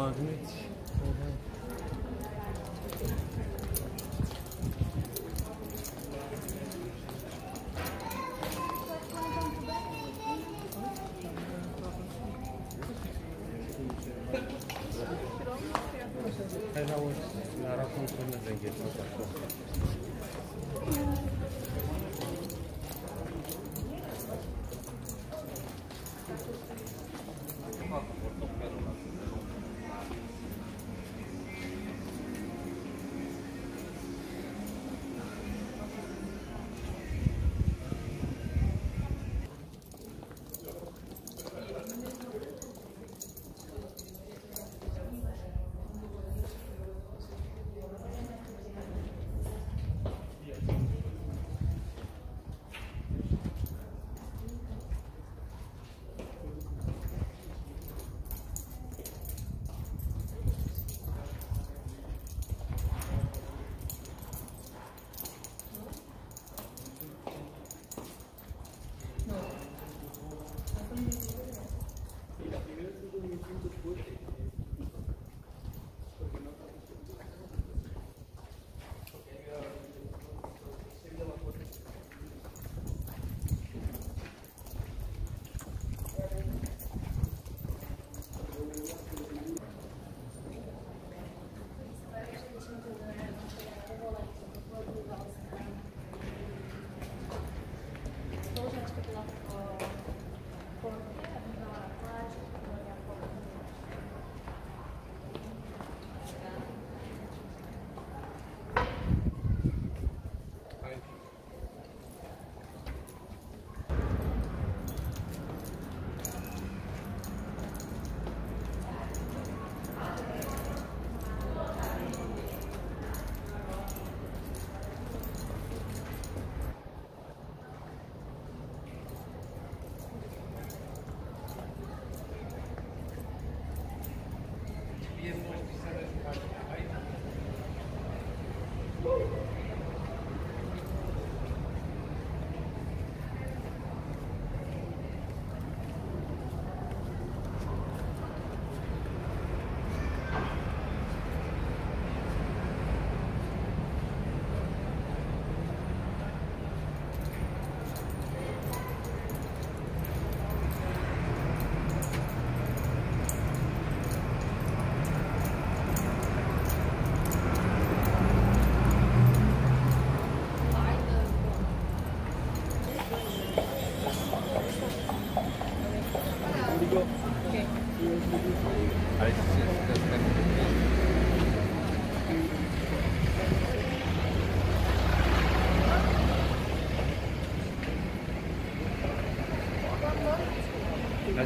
cei magneți. Hai la un, la racon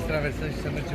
atravessando justamente